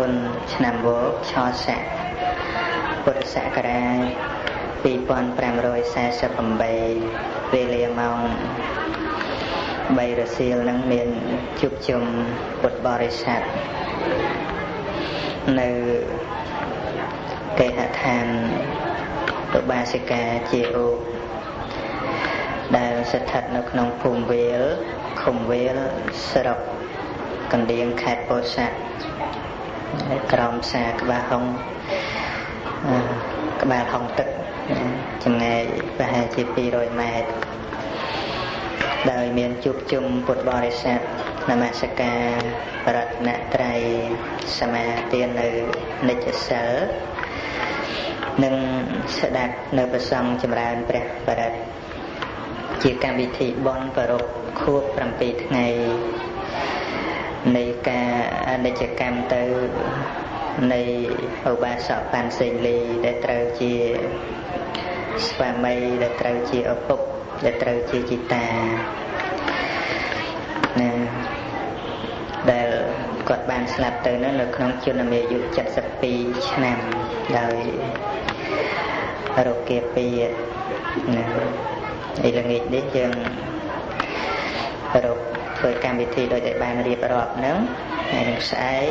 គុណឆ្នាំវោកឆស័កពុទ្ធសករាជ2548វេលាម៉ោង3រសៀលនឹងមានជួបជុំពុទ្ធបរិស័ទនៅគេហដ្ឋានឧបាសិកាជាអូដែលស្ថិតនៅក្នុងភូមិវាលឃុំវាលស្រុកកណ្ដៀងខេត្តពោធិ៍សាត់ ក្រមផ្សារក្បាលហុងក្បាលហុងទឹកចម្ងាយប្រហែលជា200ម៉ែត្រដោយមានជួបជុំពុទ្ធបរិស័ទនមស្ការបរតនត្រ័យសមាទាននៅនិច្ចសិលនិងស្ដាប់នៅប្រសងចម្រើនព្រះបរិត្តជាកម្មវិធីបន់ប្រពខួប7ថ្ងៃ នៃការអនិច្ចកម្មទៅនៃឧបាសកប៉ាន់សេងលីដែលត្រូវជាស្វាមីដែលត្រូវជាឪពុកដែលត្រូវជាជីតាណាដែលគាត់បានស្លាប់ទៅនៅក្នុងជនមាយុ72ឆ្នាំដោយរោគាពីណាឥឡូវនេះនេះយើងរក ធ្វើកម្មវិធីដោយតែបានរៀបរាប់ហ្នឹងហើយនឹងស្អែក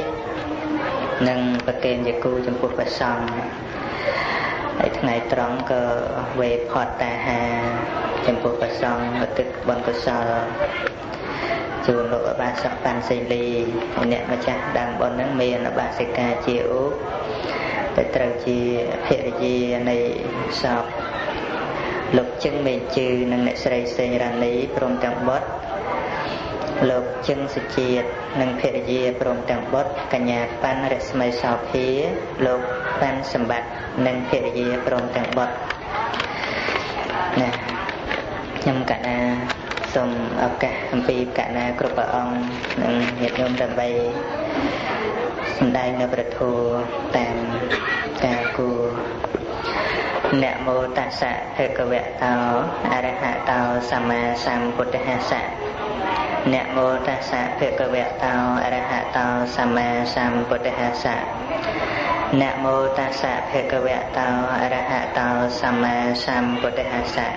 នឹងប្រកេនជាគូចំពោះព្រះសង្ឃហើយថ្ងៃត្រង់ក៏វេផតតាហាចំពោះព្រះសង្ឃឧទ្ទិសបុណ្យកុសលជូនលោកអបាសកប៉ាន់សេលីអ្នកម្ចាស់ដើមបុណ្យហ្នឹងមានអបាសិកាជាអូតែត្រូវជាភរិយានៃសពលោកជឹងមេជឺនិងអ្នកស្រីសេងរ៉ានីព្រមទាំងបុត្រ លោកជឹងសុជាតិនិងភរិយាព្រមទាំងបុត្រកញ្ញាប៉ាន់រស្មីសោភា លោកប៉ាន់សម្បត្តិនិងភរិយាព្រមទាំងបុត្រណាខ្ញុំកណាសូមឱកាសអំពីកណាគ្រប់ព្រះអង្គនិងញាតិញោមដើម្បីសម្ដែងនៅប្រធัวតាមការគួរនមោតស្សៈភគវតោអរហតោសម្មាសម្ពុទ្ធស្សៈ នមោតស្សៈភគវតោអរហតោសម្មាសម្ពុទ្ធស្សៈនមោតស្សៈភគវតោអរហតោសម្មាសម្ពុទ្ធស្សៈ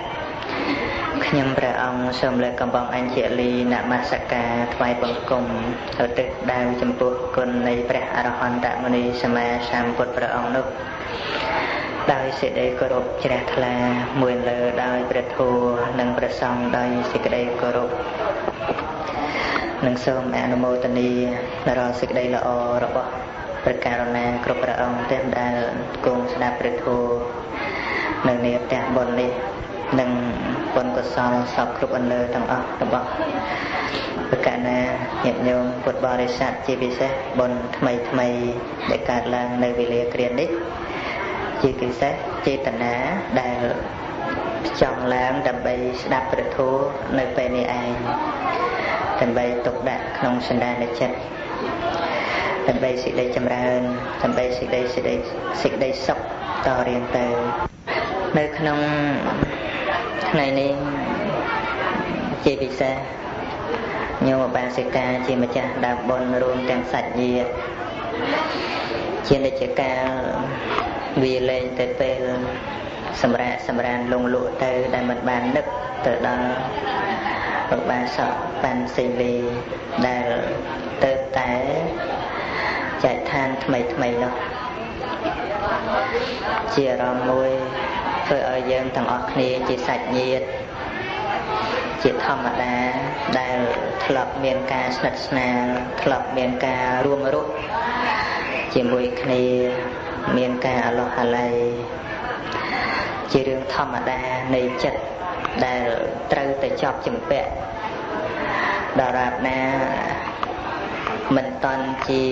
ខ្ញុំព្រះអង្គសូមលើកកំបងអញ្ជលីនមស្ការថ្វាយបង្គំឧទ្ទិសដាវចំពោះគុណនៃព្រះអរហន្តមុនីសម្មាសម្ពុទ្ធព្រះអង្គនោះដោយសេចក្តីគោរពជ្រះថ្លាមួយលើដោយព្រះធម៌និងព្រះសង្ឃដោយសេចក្តីគោរព និងសូមអនុមោទនារាល់សេចក្តីល្អរបស់ព្រះករុណាគ្រប់ព្រះអង្គទាំងដែលគង់ស្ដាប់ព្រះធម៌នៅនាផ្ទះបុណ្យនេះនិងបុណ្យកុសលសពគ្រប់អន្លើទាំងអស់របស់ព្រះកណាញាតិញោមពុទ្ធបរិស័ទជាពិសេសបុណ្យថ្មីថ្មីដែលកើតឡើងនៅវេលាគ្រានេះជាពិសេសចេតនាដែលចង់ឡើងដើម្បីស្ដាប់ព្រះធម៌នៅពេលនេះឯង ដើម្បីទុកដាក់ក្នុងសន្តានចិត្តដើម្បីសេចក្តីចម្រើនដើម្បីសេចក្តីសេចក្តីសេចក្តីសុខតរៀងទៅនៅក្នុងថ្ងៃនេះជាពិសេសញោមបាសិកាជាម្ចាស់ដើមបុណ្យរួមទាំងសាច់ញាតិជានិច្ចកាលវាលែងទៅពេលសម្រាប់សម្រានលងលក់ទៅដែលមិនបាននឹកទៅដល់ របាសកប៉ាន់សេលីដែលទៅតែចែកឋានថ្មីថ្មីនោះជាអារម្មណ៍មួយធ្វើឲ្យយើងទាំងអស់គ្នាជាសាច់ញាតិជាធម្មតាដែលធ្លាប់មានការស្និទ្ធស្នាលធ្លាប់មានការរួមរស់ជាមួយគ្នាមានការអលោះអាល័យជារឿងធម្មតានៃចិត្ត ដែលត្រូវតែជាប់ជំពាក់ដរាបណាមិនតន់ជា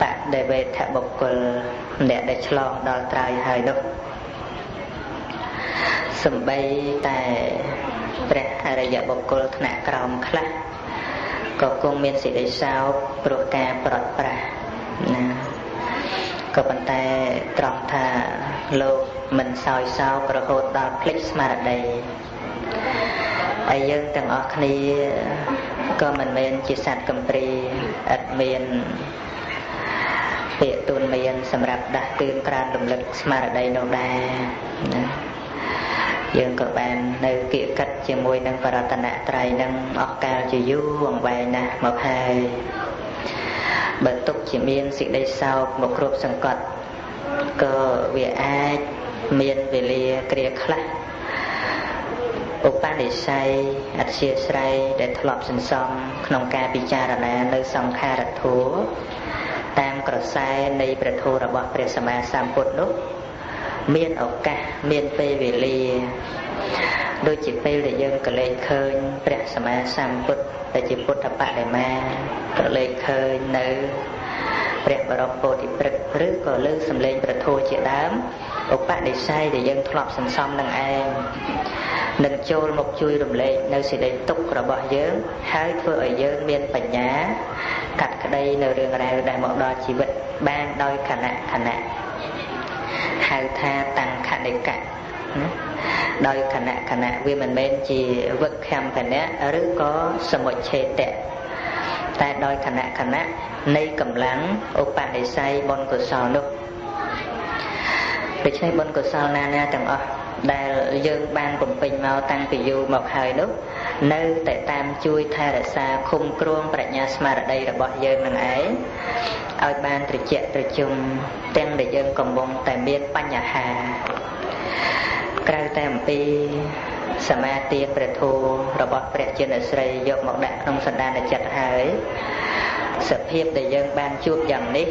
បដិវេថបុគ្គលអ្នកដែលឆ្លងដល់ត្រើយហើយនោះសំបីតែព្រះអរិយបុគ្គលថ្នាក់ក្រោមខ្លះក៏គង់មានសេចក្តីសោកព្រោះការប្រត់ប្រាស់ណាក៏ប៉ុន្តែត្រង់ថាលោក មិនសោយសោករហូតដល់ភ្លេចស្មារតីហើយយើងទាំងអស់គ្នាក៏មិនមែនជាសត្វកំព្រីឥតមានពាក្យទូនមានសម្រាប់ដាស់តឿនក្រើនរំលឹកស្មារតីនោះដែរណាយើងក៏បាននៅគៀកកិតជាមួយនឹងបរតនត្រ័យនឹងអស់កាលជាយូរអង្វែងណាស់មកហើយបើទុកជាមានសេចក្តីសោកមកគ្រប់សង្កត់ក៏វាអាច មានវេលាគ្រាខ្លះឧបនិស្ស័យអធិស្រ័យដែលធ្លាប់សន្សំក្នុងការពិចារណានៅសង្ខារធัวតាមក្រសែនៃព្រះធម៌របស់ព្រះសម្មាសម្ពុទ្ធនោះមានឱកាសមានពេលវេលាដូចជាពេលដែលយើងក៏លេចឃើញព្រះសម្មាសម្ពុទ្ធដែលជាពុទ្ធបដិមាក៏លេចឃើញនៅ ព្រះបរមពោធិព្រឹកឬក៏លើសំឡេងប្រធោជាដើមឧបនិស្ស័យដែលយើងធ្លាប់សន្សំនឹងឯងនឹងចូលមកជួយរំលែកនៅសេចក្តីទុក្ខរបស់យើង ហើយធ្វើឲ្យយើងមានបញ្ញា កាត់ក្តីនៅរឿងរ៉ាវដែលមកដល់ជីវិតបានដោយខណៈខណៈហៅថាតាំងខនិកៈណាដោយខណៈខណៈវាមិនមែនជាវឹកខំខណៈឬក៏សមុច្ឆេតៈ តែដោយខណៈខណៈនៃកម្លាំងឧបនិស្ស័យបុណ្យកុសលនោះដូច្នេះបុណ្យកុសលណាណាទាំងអស់ដែលយើងបានបំពេញមកតាំងពីយូរមកហើយនោះនៅតែតាមជួយថែរក្សាឃុំគ្រងប្រាជ្ញាស្មារតីរបស់យើងនឹងឯងឲ្យបានត្រជាក់ត្រជុំទាំងដែលយើងកំពុងតែមានបញ្ហា ក្រៅតែអំពីសមាទានព្រះធម៌របស់ព្រះចិនស្រីយកមកដាក់ក្នុងសន្តានចិត្តហើយសភាពដែលយើងបានជួបយ៉ាងនេះ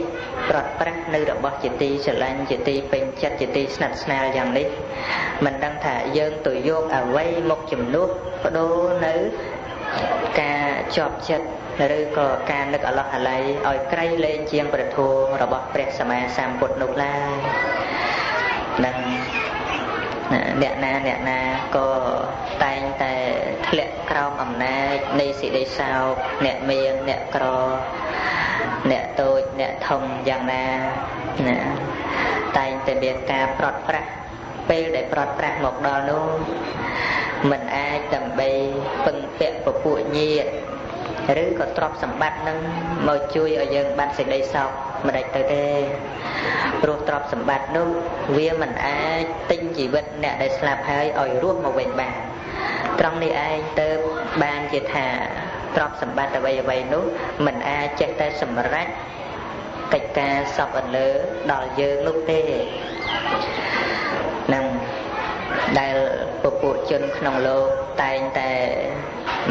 ប្រត់ប្រាស់នៅរបស់ជាទីស្រឡាញ់ជាទីពេញចិត្តជាទីស្និទ្ធស្នាលយ៉ាងនេះមិនដឹងថាយើងទៅយកអ្វីមកជំនួសបដូរនៅការជាប់ចិត្តឬក៏ការនឹកអឡោះអាល័យឲ្យក្រៃលែងជាងព្រះធម៌របស់ព្រះសម្មាសម្ពុទ្ធនោះឡើយនឹង អ្នកណាអ្នកណាក៏តែងតែធ្លាក់ក្រោមអំណាចនៃសេចក្តីសោកអ្នកមានអ្នកក្រអ្នកតូចអ្នកធំយ៉ាងណាណាតែងតែមានការប្រត់ប្រាស់ពេលដែលប្រត់ប្រាស់មកដល់នោះមិនអាចដើម្បីពឹងពាក់ពពួកញាតឬក៏ទ្រព្យសម្បត្តិនឹងមកជួយឲ្យយើងបានសេចក្តីសោក មិនដេចទៅទេព្រោះទ្រព្យសម្បត្តិនោះវាមិនអាចទិញជីវិតអ្នកដែលស្លាប់ហើយឲ្យរស់មកវិញបានត្រង់នេះឯងទៅបានជាថាទ្រព្យសម្បត្តិអ្វីអ្វីនោះមិនអាចចេះតែសម្រេចកិច្ចការសពអន្លើដល់យើងនោះទេនឹងដែលពពួកជនក្នុងលោកតែងតែ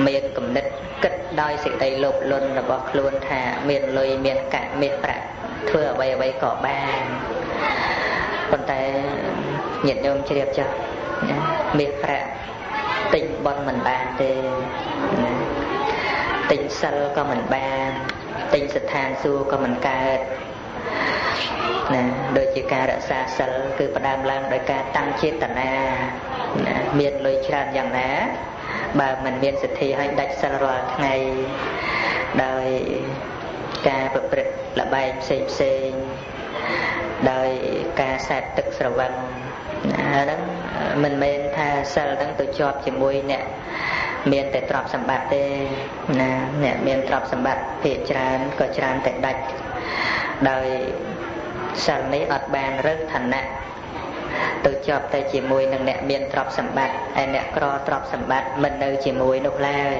មានគំនិតគិតដោយសេចក្តីលោភលន់របស់ខ្លួនថាមានលុយមានកាក់មានប្រាក់ ធ្វើអ្វីអ្វីក៏បានប៉ុន្តែញាតិញោមជ្រាបចាស់មានប្រាក់ទិញបន់មិនបានទេទិញសិលក៏មិនបានទិញស្ថានសួគ៌ក៏មិនកើតណាដូចជាការរក្សាសិលគឺផ្ដើមឡើងដោយការតាំងចេតនាណាមានលុយច្រើនយ៉ាងណាបើមិនមានសទ្ធាឲ្យដាច់សិលរាល់ថ្ងៃដោយការប្រព្រឹត្ត លបែងផ្សេងផ្សេងដោយការសែតទឹកស្រវឹងហ្នឹងមិនមែនថាសិលហ្នឹងទៅជាប់ជាមួយអ្នកមានតែទ្រព្យសម្បត្តិទេណាអ្នកមានទ្រព្យសម្បត្តិភាគច្រើនក៏ច្រើនតែដាច់ដោយសិលនេះអត់បានរឹងឋានៈទៅជាប់តែជាមួយនឹងអ្នកមានទ្រព្យសម្បត្តិហើយអ្នកក្រទ្រព្យសម្បត្តិមិននៅជាមួយនោះឡើយ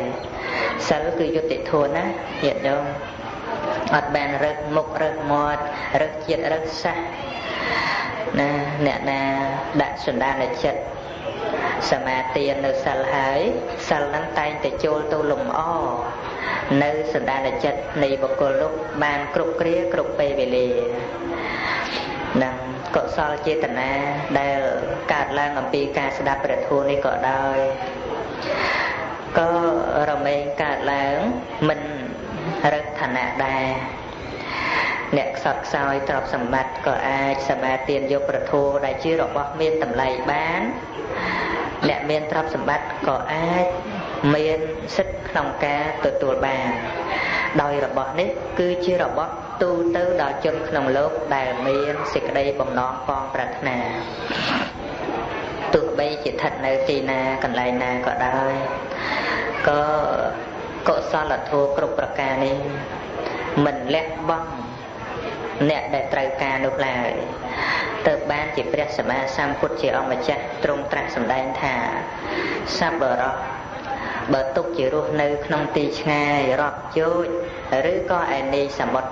សិលគឺយុត្តិធម៌ណាញាតិញោម អត់បានរឹកមុខរឹកមាត់រឹកជាតិរឹកសាសណាអ្នកណាដាក់សន្តានចិត្តសមាទាននៅសិលហើយសិលនឹងតែងតែចូលទៅលំអនៅសន្តានចិត្តនៃបុគ្គលនោះបានគ្រប់គ្រាគ្រប់ពេលវេលានឹងកុសលចេតនាដែលកើតឡើងអំពីការស្ដាប់ព្រះធម៌នេះក៏ដោយក៏រមែងកើតឡើងមិន រឹកឋានៈដែរអ្នកខ្សត់ខ្សោយទ្រព្យសម្បត្តិក៏អាចសមាទានយកប្រធោដែលជារបស់មានតម្លៃបាន អ្នកមានទ្រព្យសម្បត្តិក៏អាចមានសិទ្ធិក្នុងការទទួលបានដោយរបស់នេះគឺជារបស់ទូទៅដល់ជនក្នុងលោកដែលមានសេចក្តីបំណងពងប្រាថ្នាទោះបីជាស្ថិតនៅទីណាកន្លែងណាក៏ដោយក៏ កុសលធម៌គ្រប់ប្រការនេះមិនលះបង់អ្នកដែលត្រូវការនោះឡើយទៅបានជាព្រះសម្មាសម្ពុទ្ធជាអង្គម្ចាស់ទ្រង់ត្រាស់សម្ដែងថាសัพបរោះបើទុកជារស់នៅក្នុងទីឆ្ងាយរាប់យោជឬក៏ឯនីសមុទ្រ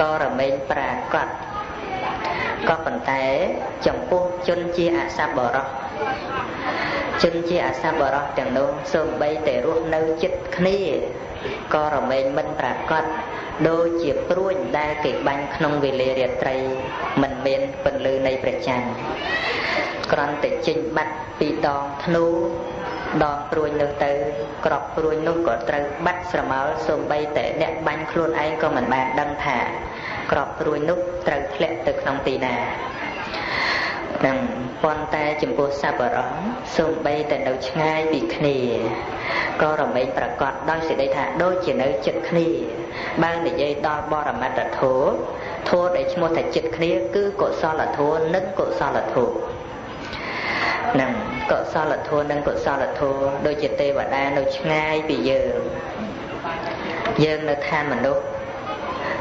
ក៏រមែងប្រាកដក៏ប៉ុន្តែចំពោះជនជាអសប្បរោះ ជនជាអសប្បរោះទាំងនោះសូម្បីតែរស់នៅចិត្តគ្នាក៏រមែងមិនប្រកបដូចជាព្រួញដែលគេបាញ់ក្នុងវេលារាត្រី មិនមានពន្លឺនៃព្រះច័ន្ទគ្រាន់តែចេញបាត់ពីដងធ្នូដងព្រួយនោះទៅក្របព្រួយនោះក៏ត្រូវបាត់ស្រមោលសូម្បីតែអ្នកបាញ់ខ្លួនឯងក៏មិនបានដឹងថាក្របព្រួយនោះត្រូវធ្លាក់ទៅក្នុងទីណា នឹងប៉ុន្តែចំពោះសัพពរោះសូម្បីតែនៅឆ្ងាយពីគ្នាក៏រមែងប្រកាសដោយសេចក្តីថាដូចជានៅចិត្តគ្នាបើនិយាយដល់បរមត្តធម៌ធម៌ដែលឈ្មោះថាចិត្តគ្នាគឺកុសលធម៌និងកុសលធម៌នឹងកុសលធម៌និងកុសលធម៌ដូចជាទេវតានៅឆ្ងាយពីយើងយើងនៅឋានមនុស្ស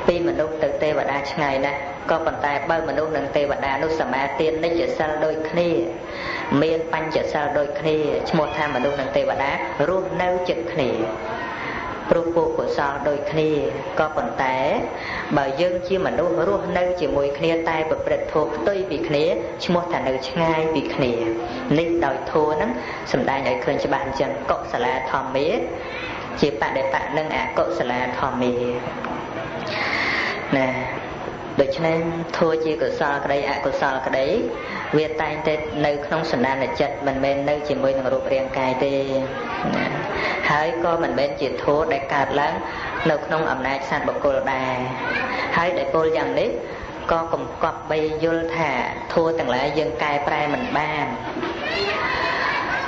ពីមនុស្សទៅទេវតាឆ្ងាយណាស់ក៏ប៉ុន្តែបើមនុស្សនិងទេវតានោះសមាទាននិច្ចសិលដូចគ្នាមានបញ្ចសិលដូចគ្នាឈ្មោះថាមនុស្សនិងទេវតារស់នៅចិត្តគ្នាព្រោះពួកកុសលដូចគ្នាក៏ប៉ុន្តែបើយើងជាមនុស្សរស់នៅជាមួយគ្នាតែប្រព្រឹត្តធម៌ផ្ទុយពីគ្នាឈ្មោះថានៅឆ្ងាយពីគ្នានេះដោយធម៌ហ្នឹងសំដែងឲ្យឃើញច្បាស់អញ្ចឹងកុសលាធម្មាជាបដិបៈនិងអកុសលាធម្មា ណាដូច្នេះធัวជាកុសលក្តីអកុសលក្តីវាតែងតែនៅក្នុងសន្តានចិត្តមិនមែននៅជាមួយនឹងរូបរាងកាយទេហើយក៏មិនមែនជាធัวដែលកើតឡើងនៅក្នុងអំណាចសត្វបុគ្គលដែរហើយដែលពលយ៉ាងនេះក៏កំកប់បីយល់ថាធัวទាំងឡាយយើងកែប្រែមិនបាន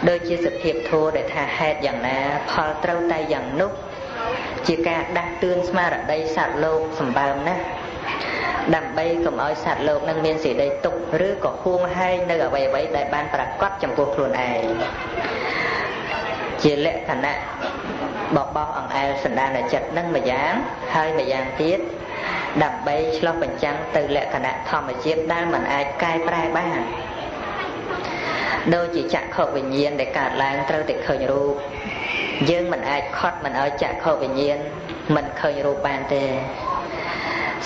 ដូចជាសភាពធัวដែលថាហេតុយ៉ាងណាផលត្រូវតែយ៉ាងនោះ ជាការដាស់តឿនស្មារតីសត្វលោកសម្បើមណាស់ដើម្បីកុំឲ្យសត្វលោកនឹងមានសេចក្តីទុក្ខឬក៏ហួងហែងនៅអ្វីអ្វីដែលបានប្រកបចំពោះខ្លួនឯងជាលក្ខណៈបបោះអង្អែលសន្តានចិត្តនឹងម្យ៉ាងហើយម្យ៉ាងទៀតដើម្បីឆ្លោះបញ្ចាំងទៅលក្ខណៈធម្មជាតិដែលមិនអាចកែប្រែបានដូចជាចក្ខុវិញ្ញាណដែលកើតឡើងត្រូវតែឃើញរូប យើងមិនអាចខត់មិនឲ្យចក្ខុវិញ្ញាណមិនឃើញរូបបានទេ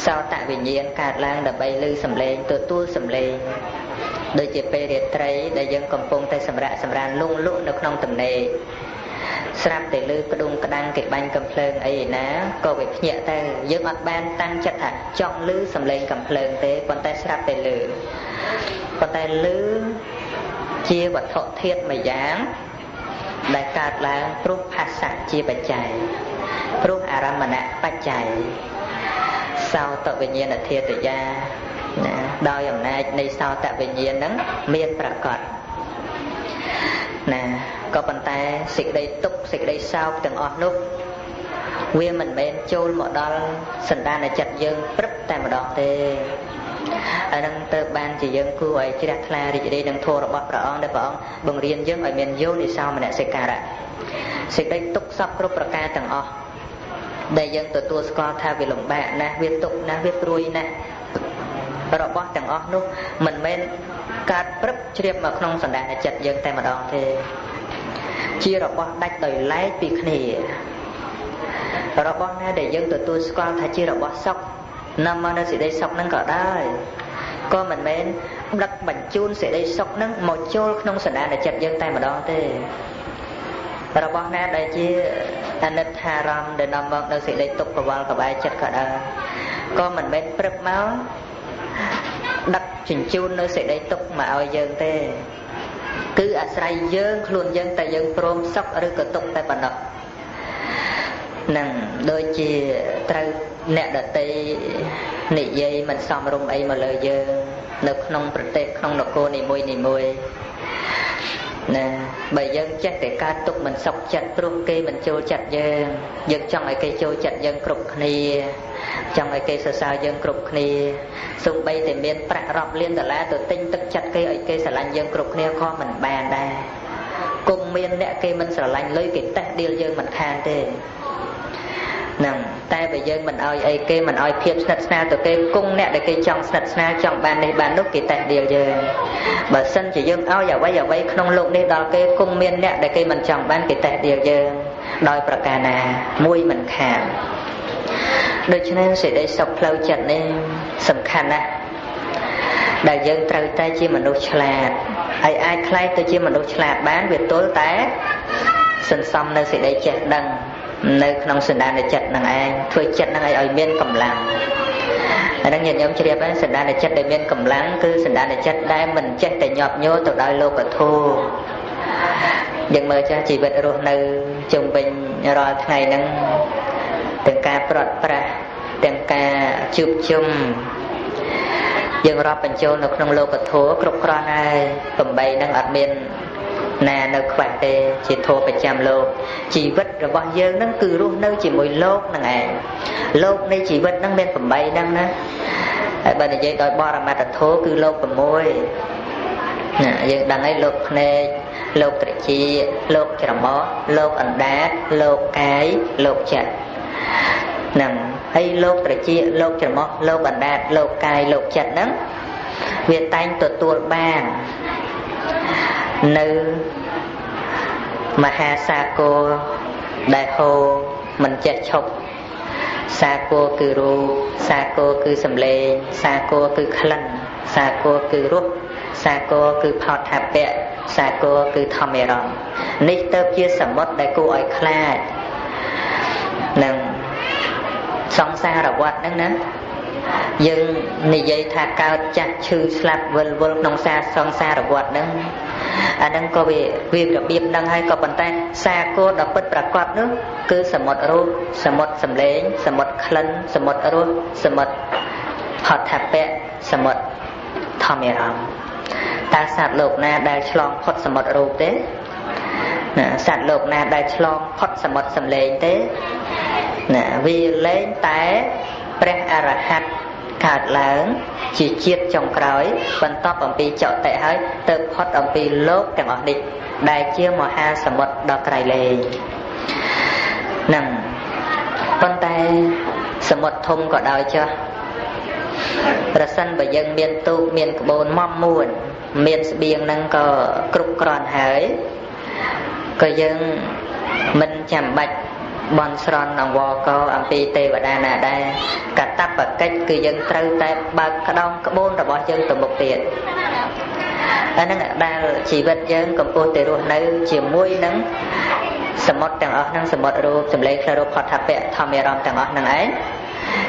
សោតវិញ្ញាណកើតឡើងដើម្បីឮសំឡេងទទួលសំឡេងដូចជាពេលរាត្រីដែលយើងកំពុងតែសម្រាកសម្រានលងលក់នៅក្នុងទំនេរស្រាប់តែលើក្ដុងក្ដាំងគេបាញ់កំភ្លើងអីណាក៏វាភ្ញាក់ទៅយើងអត់បានតាំងចិត្តថាចង់ឮសំឡេងកំភ្លើងទេប៉ុន្តែស្រាប់តែឮប៉ុន្តែឮជាវត្ថុធាតុមួយយ៉ាង ដែលកើតឡើងព្រោះភាសៈជាបច្ច័យព្រោះអារម្មណៈបច្ច័យសោតវិញ្ញាណធាតយាណាដោយអំណាចនៃសោតវិញ្ញាណហ្នឹងមានប្រកបណាក៏ប៉ុន្តែសេចក្តីទុកសេចក្តីសោកទាំងអស់នោះវាមិនមែនចូលមកដល់សន្តានចិត្តយើងព្រឹបតែម្ដងទេ អានឹងទៅបានជាយើងគួរឲ្យជ្រះថ្លារីករាយនឹងធម៌របស់ព្រះអង្គដែលព្រះអង្គបង្រៀនយើងឲ្យមានយោនិសោមនសិការៈសេចក្តីទុកសពគ្រប់ប្រការទាំងអស់ដែលយើងទទួលស្គាល់ថាវាលំបាកណាស់វាទុកណាស់វាព្រួយណាស់របស់ទាំងអស់នោះមិនមែនកើតព្រឹបជ្រាបមកក្នុងសន្តានចិត្តយើងតែម្ដងទេជារបស់ដាច់ដោយឡែកពីគ្នារបស់ណាដែលយើងទទួលស្គាល់ថាជារបស់សុខ នាំមកនៅសេចក្តីសុខនឹងក៏ដែរក៏មិនមែនដឹកបញ្ជូនសេចក្តីសុខនឹងមកចូលក្នុងសន្តានចិត្តយើងតែម្ដងទេរបស់ណាដែលជាអនិច្ចារម្មណ៍ដែលនាំមកនៅសេចក្តីទុក្ខកវល់កបែកចិត្តក៏ដែរក៏មិនមែនព្រឹកមកដឹកជញ្ជូននៅសេចក្តីទុក្ខមកឲ្យយើងទេ គឺអាស្រ័យយើងខ្លួនយើងតែយើងព្រមសុខឬក៏ទុក្ខតែប៉ុណ្ណោះ នឹងដូចជាត្រូវអ្នកដតីនិយាយមិនសមរម្យអីមកលើយើងនៅក្នុងប្រទេសក្នុងនគរនីមួយនីមួយណាបើយើងចេះតែកើតទុកមិនសុខចិត្តព្រោះគេមិនចូលចិត្តយើងយើងចង់ឲ្យគេចូលចិត្តយើងគ្រប់គ្នាចង់ឲ្យគេសរសើរយើងគ្រប់គ្នាសូម្បីតែមានប្រាក់រាប់លានដុល្លារទៅទិញទឹកចិត្តគេឲ្យគេស្រឡាញ់យើងគ្រប់គ្នាក៏មិនបានដែរគុំមានអ្នកគេមិនស្រឡាញ់លុយគេតេះដៀលយើងមិនខានទេ ហ្នឹងតែបើយើងមិនអោយអីគេមិនអោយភាពស្និទ្ធស្នាលទៅគេគង់អ្នកដែលគេចង់ស្និទ្ធស្នាលចង់បាននេះបាននោះគេតែដៀលយើងបើសិនជាយើងអោយអ្វីអ្វីក្នុងលោកនេះដល់គេគង់មានអ្នកដែលគេមិនចង់បានគេតែដៀលយើងដោយប្រការណាមួយមិនខានដូច្នេះសេចក្តីសុខផ្លូវចិត្តនេះសំខាន់ណាស់ដែលយើងត្រូវតែជាមនុស្សឆ្លាតហើយអាចខ្លាយទៅជាមនុស្សឆ្លាតបានវាទល់តែសន្សំនៅសេចក្តីចេះដឹង នៅក្នុងសន្តានចិត្តនឹងឯងធ្វើចិត្តនឹងឲ្យមានកម្លាំងអានឹងញាតិញោមជ្រាបហើយសន្តានចិត្តដែលមានកម្លាំងគឺសន្តានចិត្តដែលមិនចេះតែញាប់ញួរទៅដោយលោកធម៌យើងមើលចាស់ជីវិតរស់នៅជុំវិញរាល់ថ្ងៃហ្នឹងទាំងការប្រត់ប្រាស់ទាំងការជួបជុំយើងរាប់បញ្ចូលនៅក្នុងលោកធម៌គ្រប់គ្រាន់ហើយ8ហ្នឹងអត់មាន ណានៅខ្វះទេជាធម៌ប្រចាំលោកជីវិតរបស់យើងហ្នឹងគឺរស់នៅជាមួយលោកនឹងឯងលោកនៃជីវិតហ្នឹងមាន8ហ្នឹងណាហើយបើនិយាយដោយបរមត្តធម៌គឺលោក6ណាយើងដឹងហើយលោកភ្នែកលោកត្រចៀលោកច្រមុះលោកអណ្ដាតលោកកាយលោកចិត្តហ្នឹងហើយលោកត្រចៀលោកច្រមុះលោកអណ្ដាតលោកកាយលោកចិត្តហ្នឹងវាតែងទទួលបាន នៅមហាសាគរដែលហូរមិនចេះឈប់សាគរគឺរូបសាគរគឺសម្លេងសាគរគឺក្លិនសាគរគឺរសសាគរគឺផោតថាពៈសាគរគឺធម្មរំនេះទៅជាសមុទ្រដែលគួរឲ្យខ្លាចនឹងសង្សារវត្តហ្នឹងណាយើងនិយាយថាកើតចាស់ឈឺស្លាប់វិលវល់ក្នុងសារសង្សារវត្តហ្នឹង អាហ្នឹងក៏វាវារបៀបហ្នឹងហើយក៏ប៉ុន្តែសារគោលដ៏ពិតប្រកបនោះគឺសមុទ្ររូបសមុទ្រសម្លេងសមុទ្រក្លិនសមុទ្ររសសមុទ្រហត្ថពៈសមុទ្រធម្មរំតើសត្វលោកណាដែលឆ្លងផុតសមុទ្ររូបទេណាសត្វលោកណាដែលឆ្លងផុតសមុទ្រសម្លេងទេណាវាលែងតែព្រះអរហន្ត កើតឡើងជាជាតិចុងក្រោយបន្ទាប់អំពីចតិហើយទៅផុតអំពីលោកទាំងអស់នេះដែលជាមហាសមុទ្រដ៏ក្រៃលែងនឹងប៉ុន្តែសមុទ្រធំក៏ដោយចុះប្រសិនបើយើងមានទូកមានក្បូនមមមួនមានស្បៀងហ្នឹងក៏គ្រប់គ្រាន់ហើយក៏យើងមិនចាំបាច់ បន់ស្រន់អង្វរកអំពីទេវតាណាដែរកតបកិច្ចគឺយើងត្រូវតែបើកក្តោងក្បូនរបស់យើងទៅមុខទៀតអាហ្នឹងដែលជីវិតយើងកំពុងតែរស់នៅជាមួយនឹងសមុទ្រទាំងអស់ហ្នឹងសមុទ្ររូបសម្លេងខ្លរូបផតថាពៈធម្មអារម្មណ៍ទាំងអស់ហ្នឹងឯង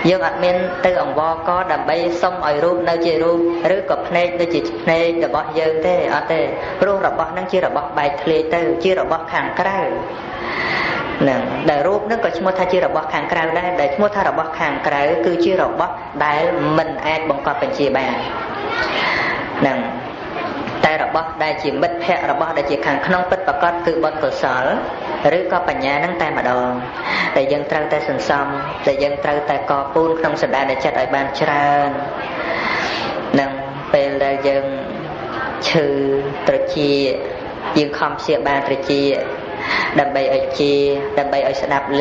យើងអត់មានទៅអង្វរកដើម្បីសុំឲ្យរូបនៅជារូបឬក៏ភ្នែកនៅជាភ្នែករបស់យើងទេអត់ទេព្រោះរបស់ហ្នឹងជារបស់បែកធ្លាយទៅជារបស់ខាងក្រៅ នឹងដែលរូបនឹងក៏ឈ្មោះថាជារបស់ខាងក្រៅដែរដែលឈ្មោះថារបស់ខាងក្រៅគឺជារបស់ដែលមិនអាចបង្កប់បញ្ជាបាននឹងតែរបស់ដែលជាមិត្តភ័ក្តិរបស់ដែលជាខាងក្នុងពិតប្រកបគឺបុណ្យកុសលឬក៏បញ្ញានឹងតែម្ដងដែលយើងត្រូវតែសន្សំដែលយើងត្រូវតែកពូនក្នុងសន្តានចិត្តឲ្យបានច្រើននឹងពេលដែលយើងឈឺត្រជាយើងខំព្យាបាលត្រជា ដើម្បីឲ្យជាដើម្បីឲ្យស្ដាប់ឮ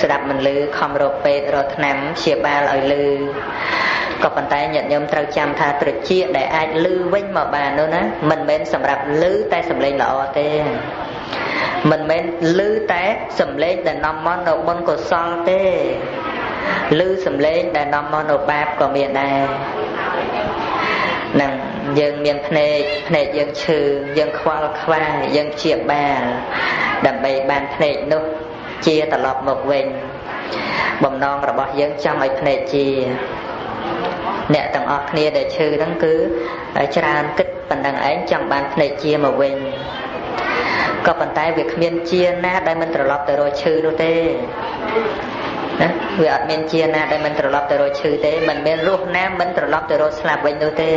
ស្ដាប់មិនឮខំរកពេទ្យរកថ្នាំព្យាបាលឲ្យឮក៏ប៉ុន្តែញាតិញោមត្រូវចាំថាត្រចៀកដែលអាចលឺវិញមកបាននោះណាមិនមែនសម្រាប់លឺតែសំឡេងល្អទេមិនមែនលឺតែសំឡេងដែលនាំមកនៅបុណ្យកុសលទេលឺសំឡេងដែលនាំមកនៅបាបក៏មានដែរ នឹងយើងមានភ្នែកភ្នែកយើងឈឺយើងខ្វល់ខ្វាយយើងជាបាលដើម្បីបានភ្នែកនោះជាត្រឡប់មកវិញបំណងរបស់យើងចង់ឲ្យភ្នែកជាអ្នកទាំងអស់គ្នាដែលឈឺហ្នឹងគឺច្រើនគិតប៉ុណ្ណឹងឯងចង់បានភ្នែកជាមកវិញក៏ប៉ុន្តែវាគ្មានជាណាដែលមិនត្រឡប់ទៅរកឈឺនោះទេ ណាវាអត់មានជាណាដែលមិនត្រឡប់ទៅរកឈឺទេមិនមានរស់ណាមិនត្រឡប់ទៅរកស្លាប់វិញនោះទេ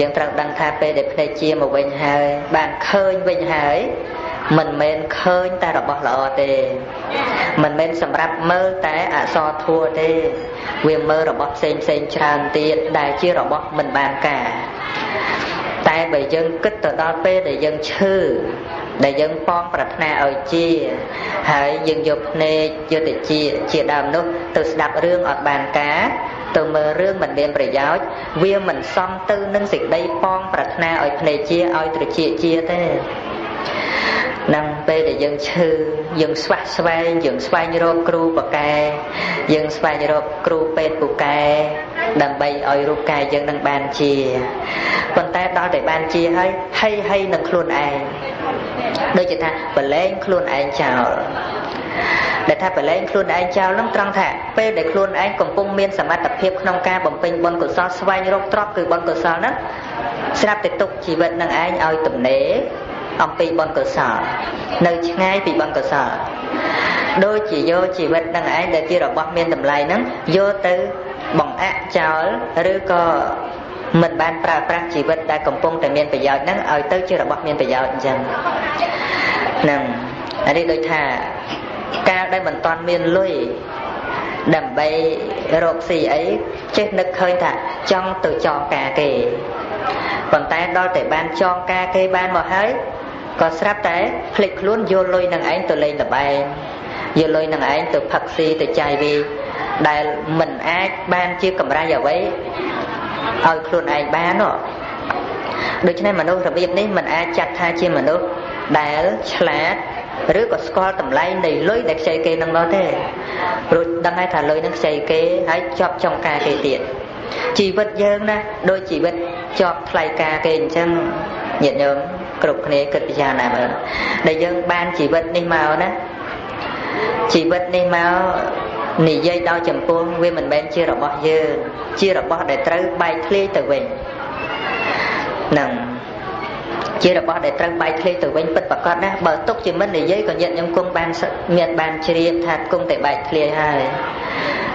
យើងត្រូវដឹងថាពេលដែលភ្នែកជាមកវិញហើយបានឃើញវិញហើយមិនមែនឃើញតែរបស់ល្អទេ មិនមែនសម្រាប់មើលតែអសរធัวទេ វាមើលរបស់ផ្សេងផ្សេងច្រើនទៀតដែលជារបស់មិនបានការតែបើយើងគិតទៅដល់ពេលដែលយើងឈឺ ដែលយើងប៉ងប្រាថ្នាឲ្យជា ហើយយើងយកភ្នែកយកទៅជាជាដើមនោះទៅស្ដាប់រឿងអត់បានការទៅមើលរឿងមិនមានប្រយោជន៍វាមិនសមទៅនឹងសេចក្តីប៉ងប្រាថ្នាឲ្យភ្នែកជាឲ្យត្រចៀកជាទេ នឹងពេលដែលយើងឈឺយើងស្វះស្វែងយើងស្វែងរកគ្រូបកែយើងស្វែងរកគ្រូពេទ្យពូកែដើម្បីឲ្យរូបកាយយើងនឹងបានជាប៉ុន្តែដល់តែបានជាហើយហីហីនឹងខ្លួនឯងដូចជាថាបលែងខ្លួនឯងចោលដែលថាបលែងខ្លួនឯងចោលនឹងត្រង់ថាពេលដែលខ្លួនឯងកំពុងមានសមត្ថភាពក្នុងការបំពេញបុណ្យកុសលស្វែងរកទ្រព្យគឺបុណ្យកុសលហ្នឹងស្រាប់តែទុកជីវិតនឹងឯងឲ្យទំនេរ អំពីបុណ្យកុសលនៅឆ្ងាយពីបុណ្យកុសលដូចជាយកជីវិតនឹងឯងដែលជារបស់មានតម្លៃហ្នឹងយកទៅបង្អាក់ចោលឬក៏មិនបានប្រើប្រាស់ជីវិតដែលកំពុងតែមានប្រយោជន៍ហ្នឹងឲ្យទៅជារបស់មានប្រយោជន៍អញ្ចឹងហ្នឹងអានេះដូចថាកាលដែលមិនតាន់មានលុយដើម្បីរកស៊ីអីចេះនឹកឃើញថាចង់ទៅចងការគេប៉ុន្តែដល់តែបានចងការគេបានមកហើយ ក៏ស្រាប់តែភ្លេចខ្លួនយកលុយនឹងឯងទៅលេងលបែងយកលុយនឹងឯងទៅផឹកស៊ីទៅចាយវាដែលមិនអាចបានជាកម្រៃអ្វីឲ្យខ្លួនឯងបានហ៎ដូច្នេះមនុស្សរបៀបនេះមិនអាចចាត់ថាជាមនុស្សដែលឆ្លាតឬក៏ស្គាល់តម្លៃនៃលុយដែលខ្ចីគេនឹងមកទេព្រោះដឹងហើយថាលុយនឹងខ្ចីគេហើយជាប់ចុងការគេទៀតជីវិតយើងណាដូចជីវិតជាប់ថ្លៃការគេអញ្ចឹងញាតិញោម គ្រប់គ្នាគិតពិចារណាមើលដែលយើងបានជីវិតនេះមកណាជីវិតនេះមកនិយាយដោយចំពោះវាមិនមែនជារបស់យើង ជារបស់ដែលត្រូវបែកធ្លាយទៅវិញនឹងជារបស់ដែលត្រូវបែកធ្លាយទៅវិញពិតប្រកបណាបើទុកជាមិននិយាយក៏ញាតខ្ញុំគង់បានមានបានជ្រាបថាគង់តែបែកធ្លាយហើយ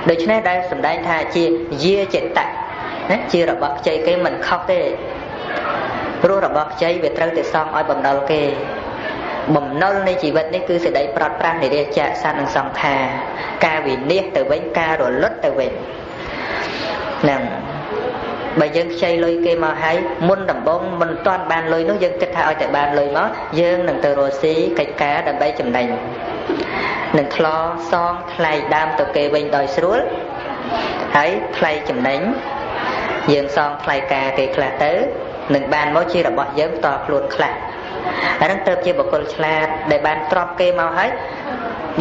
ដូច្នេះដែលសម្ដែងថាជាយាចិត្តៈណាជារបស់ខ្ចីគេមិនខុសទេ ព្រោះរបស់ខ្ចីវាត្រូវតែសងឲ្យបំណុលគេបំណុលនៃជីវិតនេះគឺសេចក្តីប្រត់ប្រាស់នៃរាជៈសត្វនិងសង្ខារការវិនិច្ឆ័យទៅវិញការរលត់ទៅវិញហ្នឹងបើយើងខ្ចីលុយគេមកហើយមុនដំបងមិនទាន់បានលុយនោះយើងគិតថាឲ្យតែបានលុយមកយើងនឹងទៅរកស៊ីកិច្ចការដើម្បីចំណេញនឹងថ្លសងថ្លៃដើមទៅគេវិញដោយស្រួលហើយថ្លៃចំណេញយើងសងថ្លៃការគេខ្លះទៅ នឹងបានមកជារបស់យើងតខ្លួនខ្លះអាហ្នឹងទៅជាបុគ្គលឆ្លាត ដែលបានទ្របគេមកហើយ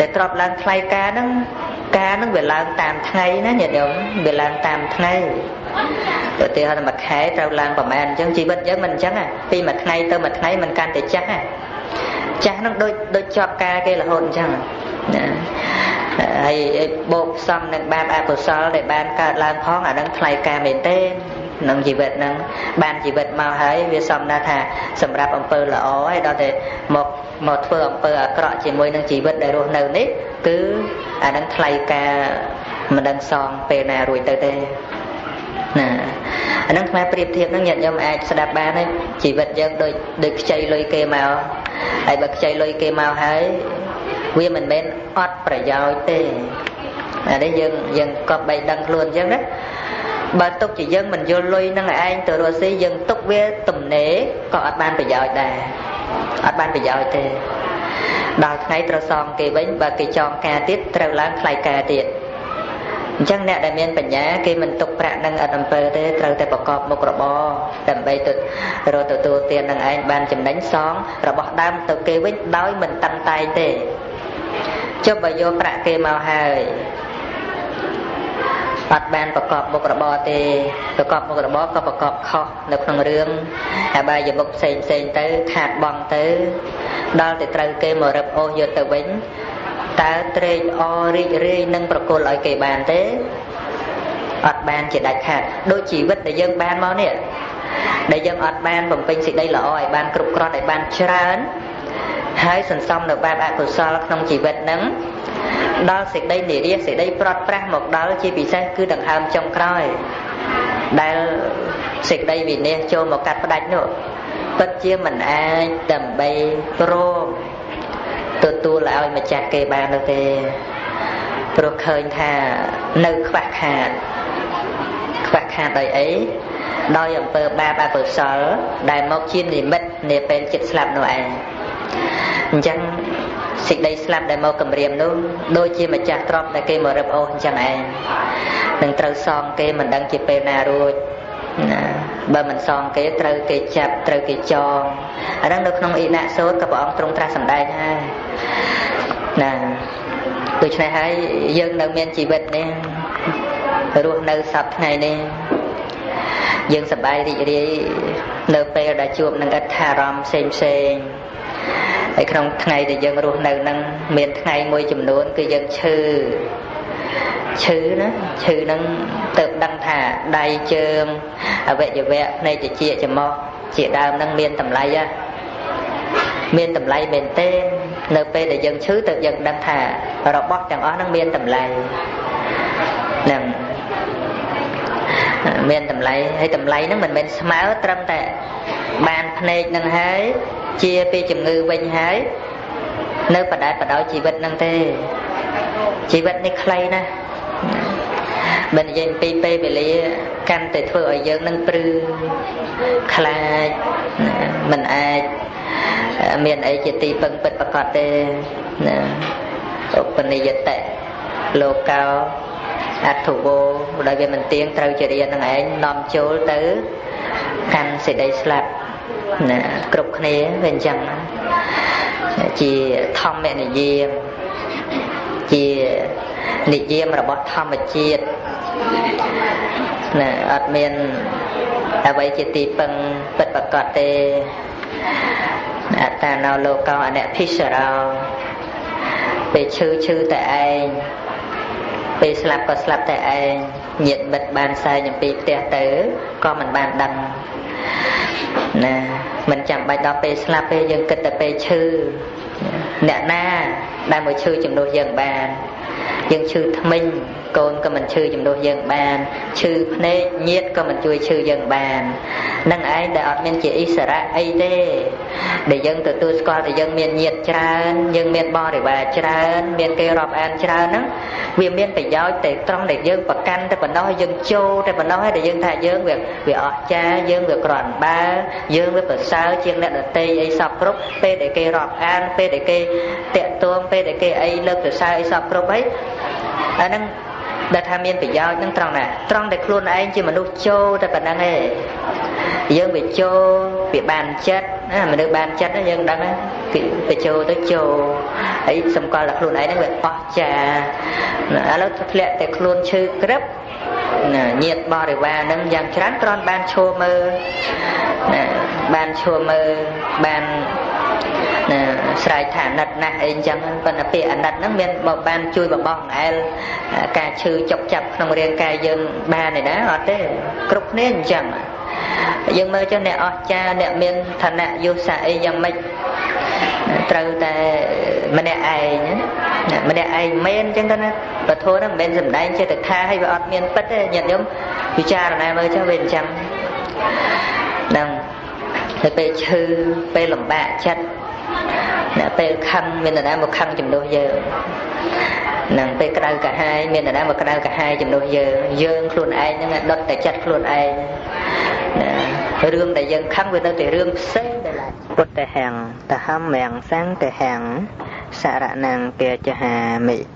ដែលទ្របឡើងថ្លៃការហ្នឹងការហ្នឹងវាឡើងតាមថ្ងៃណាញាតិញោមវាឡើងតាមថ្ងៃឧទាហរណ៍មួយខែត្រូវឡើងប្រហែលអញ្ចឹងជីវិតយើងមិនអញ្ចឹងពីមួយថ្ងៃទៅមួយថ្ងៃมันកាន់តែចាស់ចាស់ហ្នឹងដូចដូចជាប់ការគេរហូតអញ្ចឹងណាហើយបូកផ្សំនឹងបាបអកុសលដែលបានកើតឡើងផងអានឹងថ្លៃការមែនទេ ក្នុងជីវិតហ្នឹងបានជីវិតមកហើយវាសំដៅថាសម្រាប់អំពើល្អហើយដល់តែមកមកធ្វើអំពើអាក្រក់ជាមួយនឹងជីវិតដែលរស់នៅនេះគឺអានឹងថ្លៃការមិនដឹងសងពេលណារួចទៅទេណាអានឹងខ្មែរប្រៀបធៀបហ្នឹងញាតិញោមអាចស្ដាប់បានហើយជីវិតយើងដូចដូចខ្ចីលុយគេមកហើយបើខ្ចីលុយគេមកហើយវាមិនមែនអត់ប្រយោជន៍ទេអានេះយើងយើងក៏បីដឹងខ្លួនអញ្ចឹងណា បើទុកជាយើងមិនយល់លុយនឹងឯងទៅរស់ស៊ីយើងទុកវាទំនេរក៏អត់បានប្រយោជន៍ដែរអត់បានប្រយោជន៍ទេដល់ថ្ងៃត្រូវសងគេវិញបើគេចងការទៀតត្រូវឡើងថ្លៃការទៀតអញ្ចឹងអ្នកដែលមានបញ្ញាគេមិនទុកប្រាក់នឹងអត់អំពើទេត្រូវតែប្រកបមុខរបរដើម្បីទៅរកទទួលទាននឹងឯងបានចំណេញសងរបស់ដើមទៅគេវិញដោយមិនតឹងតែងទេចុះបើយកប្រាក់គេមកហើយ អត់បានប្រកបមុខរបរទេប្រកបមុខរបរក៏ប្រកបខុសនៅក្នុងរឿងអបាយមុខផ្សេងផ្សេងទៅខាតបងទៅ ដល់តែត្រូវគេមករឹបអូសយកទៅវិញតើត្រេកអររីករាយនឹងប្រគល់ឲ្យគេបានទេអត់បានជាដាច់ខាតដូចជីវិតដែលយើងបានមកនេះដែលយើងអត់បានបំពេញសេចក្តីល្អឲ្យបានគ្រប់គ្រាន់ឲ្យបានច្រើនហើយសន្សំនៅបាបអកុសលក្នុងជីវិតហ្នឹង ដល់សេចក្តីនិរាសសេចក្តីប្រត់ប្រាស់មកដល់ជាពិសេសគឺដង្ហើមចុងក្រោយ ដែលសេចក្តីវិន័យចូលមកកាត់ផ្ដាច់នោះពិតជាមិនអាចដើម្បីព្រមទទួលឲ្យម្ចាស់គេបាននោះទេព្រោះឃើញថានៅខ្វះខាតខ្វះខាតដោយអីដោយអំពើបាបអកុសល ដែលមកជានិមិត្តនាពេលចិត្តស្លាប់នោះឯងអញ្ចឹង សេចក្តីស្លាប់ដែលមកគម្រាមនោះដូចជាម្ចាស់ទ្រព្យដែលគេមករឹបអូសអញ្ចឹងឯងនឹងត្រូវសងគេមិនដឹងជាពេលណារួចណាបើមិនសងគេត្រូវគេចាប់ត្រូវគេចងអាហ្នឹងនៅក្នុងអិណសូត្រក៏ព្រះអង្គទ្រង់ត្រាស់សម្ដែងហើយណាដូច្នេះហើយយើងនៅមានជីវិតនេះរស់នៅសពថ្ងៃនេះយើងសប្បាយរីករាយនៅពេលដែលជួបនឹងអត្ថអារម្មណ៍ផ្សេងផ្សេង ហើយក្នុងថ្ងៃដែលយើងរស់នៅនឹងមានថ្ងៃមួយចំនួនគឺយើងឈឺឈឺណាឈឺនឹងទៅដឹងថាដៃជើងអវយវៈភ្នែកតិចច្រមុះជាដើមនឹងមានតម្លៃហ៎មានតម្លៃមែនទេនៅពេលដែលយើងឈឺទៅយើងដឹងថារបស់ទាំងអស់នឹងមានតម្លៃនឹង មានតម្លៃហើយតម្លៃហ្នឹងមិនមែនស្មើត្រឹមតែបានភ្នែកនឹងហើយជាពីជំងឺវិញហើយនៅបដែតបដោយជីវិតនឹងទេជីវិតនេះខ្លីណាស់បើនិយាយពីពេលវេលាកាន់តែធ្វើឲ្យយើងនឹងព្រឺខ្លាចមិនអាចមានអីជាទីពឹងពិតប្រកបទេណាឧបនិយតៈលោកោ អត្ថវោដោយវាមិនទៀងត្រូវជារៀននឹងឯងនាំចូលទៅកាន់សេចក្តីស្លាប់ណាគ្រប់គ្នាវាអញ្ចឹងជាធម្មនិយមជានិយមរបស់ធម្មជាតិណាអត់មានអ្វីជាទីពឹងពិតប្រកបទេអត្តាណោលោកោអនភិសរោពេលឈឺឈឺតែឯង ពេលស្លាប់ក៏ស្លាប់តែឯងញាតមិត្តបានសែងអំពីផ្ទះទៅក៏មិនបានដឹងណាមិនចាំបាច់ដល់ពេលស្លាប់ទេយើងគិតតែពេលឈឺអ្នកណាដែលមកឈឺជំនួសយើងបាន យើងឈឺថ្មិញកូនក៏មិនឈឺជំនួសយើងបានឈឺភ្នែកញាតក៏មិនជួយឈឺយើងបាននឹងឯងដែលអត់មានជាអិសរៈអីទេដែលយើងទទួលស្គាល់តែយើងមានញាតច្រើនយើងមានបរិវារច្រើនមានគេរាប់អានច្រើនហ្នឹងវាមានប្រយោជន៍តែត្រង់ដែលយើងប្រកាន់តែប៉ុណ្ណោះយើងចូលតែប៉ុណ្ណោះហើយដែលយើងថាយើងវាវាអស្ចារ្យយើងវាក្រាន់បើយើងវាប្រសើរជាងអ្នកដតីអីសពគ្រប់ពេលដែលគេរាប់អានពេលដែលគេតាក់ទងពេលដែលគេអីលើកសរសើរអីសពគ្រប់ហើយអាហ្នឹងដែលថាមានប្រយោជន៍នឹងត្រង់ណាត្រង់ដែលខ្លួនឯងជាមនុស្សចូលតែប៉ុណ្្នឹងឯងយើងវាចូលវាបានចិត្តណាមនុស្សបានចិត្តយើងដឹងគឺទៅចូលទៅចូលហើយសម្គាល់តែខ្លួនឯងហ្នឹងវាអស់ចាឥឡូវធ្លាក់តែខ្លួនឈឺក្រឹបណាញាតបរិវារហ្នឹងយ៉ាងច្រើនគ្រាន់បានឈួរមើលណាបានឈួរមើលបានណា ស្រែកថាអាណិតណាស់អីអញ្ចឹងប៉ុន្តែពាក្យអាណិតហ្នឹងមានបើបានជួយបំបោះអង្អែលការឈឺចុកចាប់ក្នុងរាងកាយយើងបានទេណាអត់ទេគ្រប់គ្នាអញ្ចឹងយើងមើលចុះអ្នកអស្ចារ្យអ្នកមានឋានៈយុសាអីយ៉ាងម៉េចត្រូវតែម្នាក់ឯងម្នាក់ឯងមែនអញ្ចឹងទៅណាពធហ្នឹងមិនមែនសំដែងចេតថាឲ្យវាអត់មានពិតទេញាតិញោមពិចារណាមើលចុះវាអញ្ចឹងដល់ទៅពេលឈឺពេលលំបាកចិត្ត អ្នកពេលខឹងមាននរណាមកខឹងជំនួសយើងនឹងពេលក្តៅកាហាយមាននរណាមកក្តៅកាហាយជំនួសយើងយើងខ្លួនឯងហ្នឹងដុតតែចិត្តខ្លួនឯងណារឿងដែលយើងខឹងវានៅតែរឿងផ្សេងដែលពុទ្ធហੰតហមមសង្ឃហੰសារណង្កេចហាមិ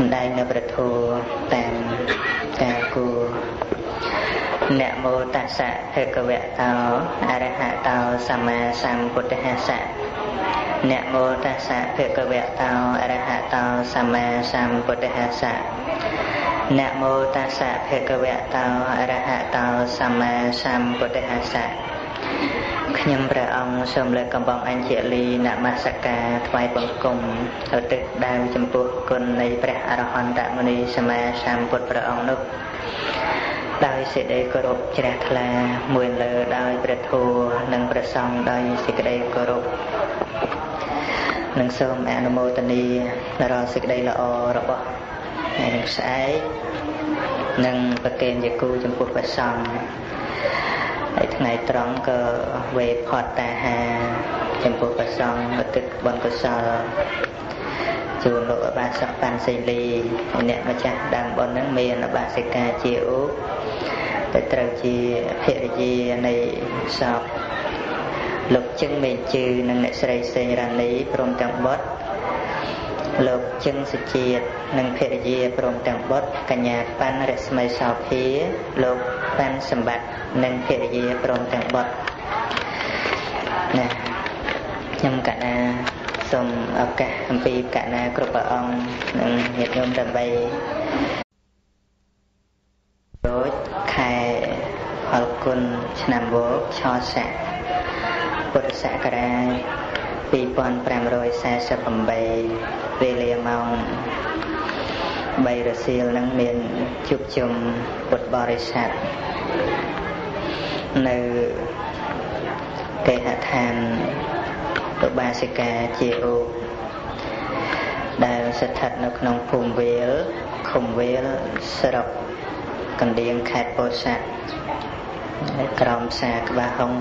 សម្ដែងនៅប្រធัวតាមការគួរនមោតស្សៈភគវៈតោអរហតោសម្មាសម្ពុទ្ធស្សៈនមោតស្សៈភគវៈតោអរហតោសម្មាសម្ពុទ្ធស្សៈនមោតស្សៈភគវៈតោអរហតោសម្មាសម្ពុទ្ធស្សៈ ខ្ញុំព្រះអង្គសូមលើកកំបងអញ្ជលីនមស្ការថ្វាយបង្គំឧទ្ទិសដើមចំពោះគុណនៃព្រះអរហន្តមុនីសម្មាសម្ពុទ្ធព្រះអង្គនោះដោយសេចក្តីគោរពជ្រះថ្លាមួយលើដោយព្រះធម៌និងព្រះសង្ឃដោយសេចក្តីគោរពនឹងសូមអនុមោទនារាល់សេចក្តីល្អរបស់ហើយនឹងស្អែកនិងប្រគេនជាគូចំពោះព្រះសង្ឃ ហើយថ្ងៃត្រង់ក៏វេផតតាហាចំពោះព្រះសង្ឃឧទ្ទិសបុណ្យកុសលជូនលោកអបាសកបានសីលីអ្នកម្ចាស់ដើមបុណ្យហ្នឹងមានអបាសិកាជាឧបតែត្រូវជាភរិយានៃសពលោកជឹងមេជឺនិងអ្នកស្រីសេងរ៉ានីព្រមទាំងបុត្រ លោកជឹងសុជាតិនិងភរិយាព្រមទាំងបុត្រកញ្ញាប៉ាន់រស្មីសោភាលោកប៉ាន់សម្បត្តិនិងភរិយាព្រមទាំងបុត្រណាខ្ញុំកណាសូមឱកាសអំពីកណាគ្រប់ព្រះអង្គនិងញាតិញោមដើម្បីដូចខែផលគុណឆ្នាំវោឆស័កពុទ្ធសករាជ 2548វេលាម៉ោង3រសៀលនឹងមានជួបជុំពុទ្ធបរិស័ទនៅគេហដ្ឋានឧបាសិកាជាអូដែលស្ថិតនៅក្នុងភូមិវេលឃុំវេលស្រុកកណ្ដៀងខេត្តពោធិ៍សាត់ក្រោមផ្សារក្បាលហុង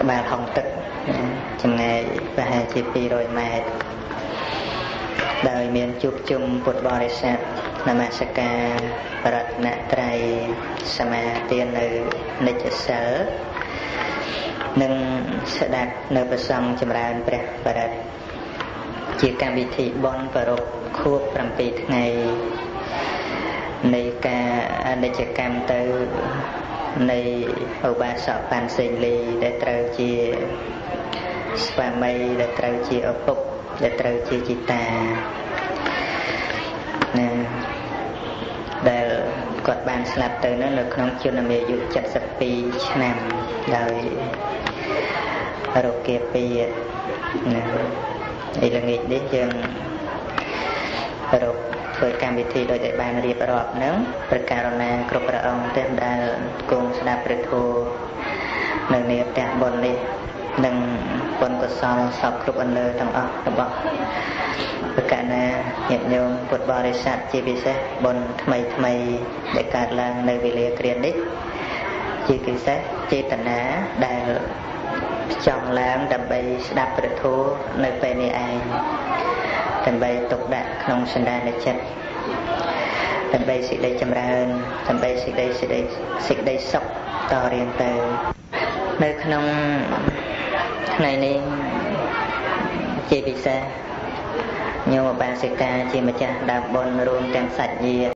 ក្បាលហុងទឹក ចម្ងាយប្រហែលជា200ម៉ែត្រដោយមានជួបជុំពុទ្ធបរិស័ទនមស្ការបរតនត្រ័យសមាទាននៅនិច្ចសិលនិងស្ដាប់នៅប្រសងចម្រើនព្រះបរិត្តជាកម្មវិធីបន់ប្រពខួប7ថ្ងៃនៃការអនិច្ចកម្មទៅនៃឧបាសកប៉ាន់សេងលីដែលត្រូវជា ស្វាមីដែលត្រូវជាឪពុកដែលត្រូវជាជីតាណាដែលគាត់បានស្លាប់ទៅនៅក្នុងជនមាយុ72ឆ្នាំដោយរោគគាពីណាឥឡូវនេះនេះយើងរោគធ្វើកម្មវិធីដោយដែលបានរៀបរាប់ហ្នឹងព្រះករុណាគ្រប់ព្រះអង្គទាំងដែលគង់ស្ដាប់ព្រះធម៌នៅនាផ្ទះបុណ្យនេះ និងបុណ្យកុសលសពគ្រប់អន្លើទាំងអស់របស់ប្រកាសណាញាតិញោមពុទ្ធបរិស័ទជាពិសេសបុណ្យថ្មីថ្មីដែលកើតឡើងនៅវេលាគ្រានេះជាពិសេសចេតនាដែលចង់ឡើងដើម្បីស្ដាប់ព្រះធម៌នៅពេលនេះឯងដើម្បីទុកដាក់ក្នុងសន្តានចិត្តដើម្បីសេចក្តីចម្រើនដើម្បីសេចក្តីសេចក្តីសេចក្តីសុខតរៀងទៅនៅក្នុង ថ្ងៃនេះជាពិសេសញោមបាសិកាជាម្ចាស់ដើមបុណ្យរួមទាំងសាច់ញាតិ